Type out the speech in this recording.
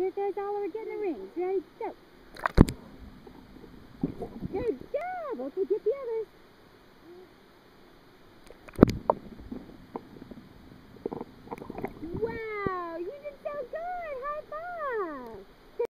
Here goes Oliver getting the rings. Ready, go.